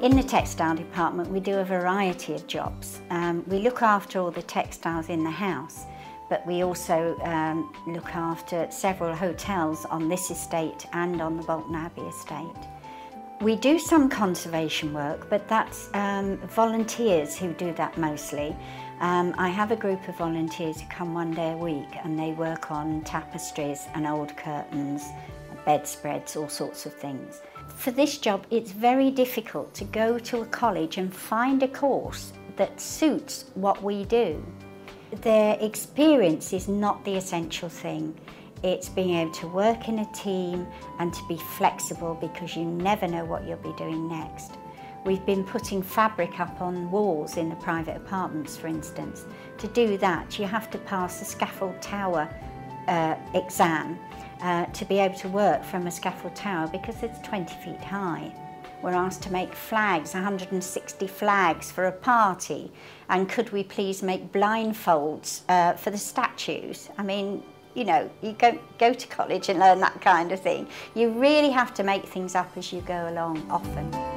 In the textile department we do a variety of jobs. Um, we look after all the textiles in the house but we also um, look after several hotels on this estate and on the Bolton Abbey estate. We do some conservation work, but that's um, volunteers who do that mostly. Um, I have a group of volunteers who come one day a week and they work on tapestries and old curtains, bedspreads, all sorts of things. For this job, it's very difficult to go to a college and find a course that suits what we do. Their experience is not the essential thing. It's being able to work in a team and to be flexible because you never know what you'll be doing next. We've been putting fabric up on walls in the private apartments, for instance. To do that, you have to pass the scaffold tower uh, exam uh, to be able to work from a scaffold tower because it's 20 feet high. We're asked to make flags, 160 flags for a party. And could we please make blindfolds uh, for the statues? I mean, you know, you go, go to college and learn that kind of thing. You really have to make things up as you go along often.